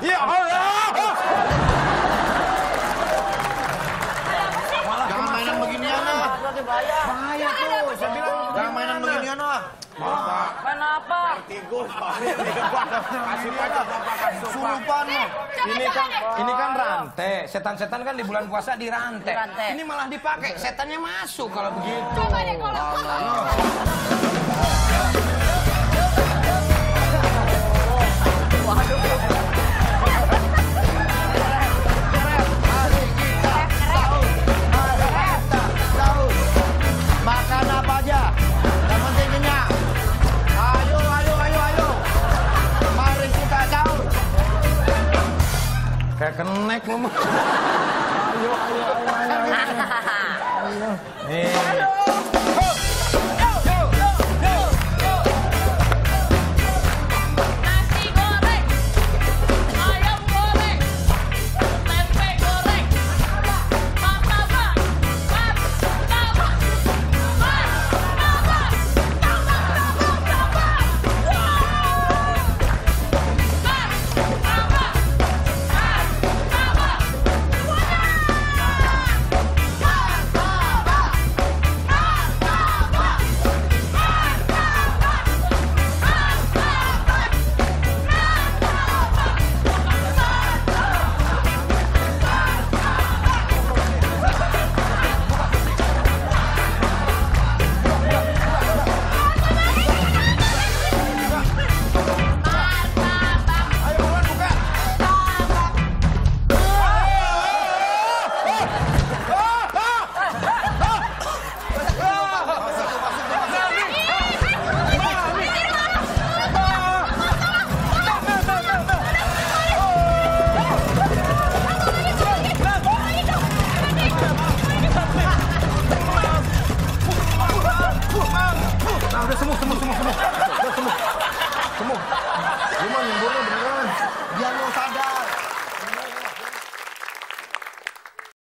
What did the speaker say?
Ya Allah. Ah. Jangan mainan beginian lah. Bahaya tuh. Saya bilang jangan mainan beginian lah. Masa? Kenapa? Kasih Surupan loh. Iya, ini kan ini kan rantai. Setan-setan kan di bulan puasa dirantai. Ini malah dipakai. Setannya masuk kalau begitu. Coba deh kalau. kenek lu mah. Ayo, ayo, ayo, ayo. ayo. Nih. もうもうもも